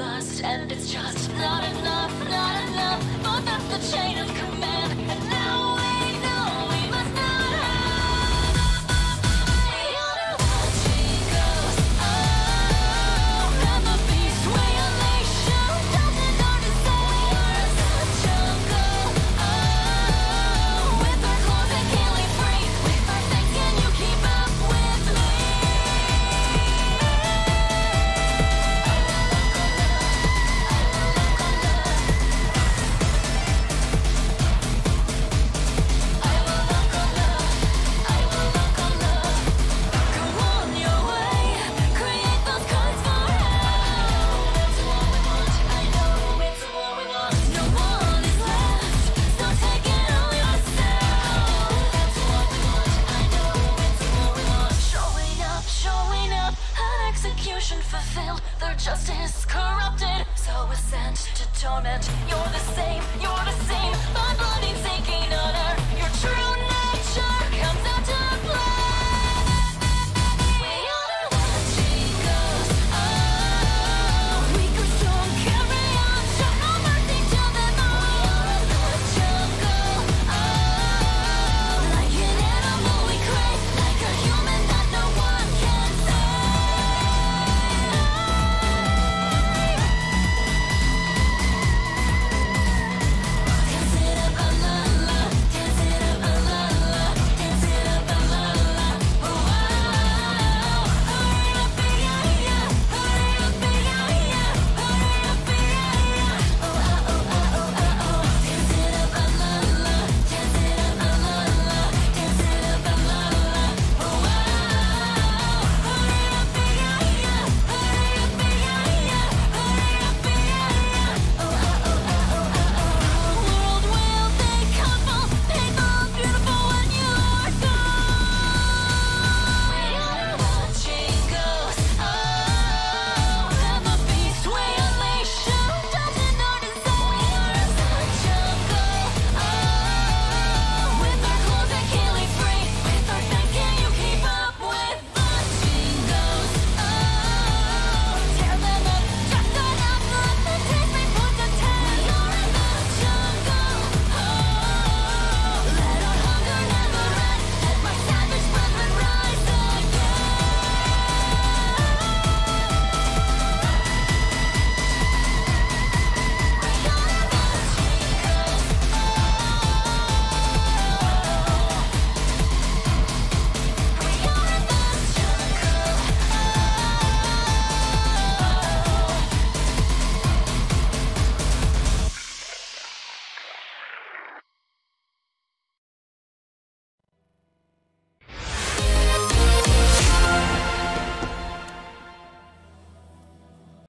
lust and it's just not enough, not enough. justice corrupted, so we're sent to torment.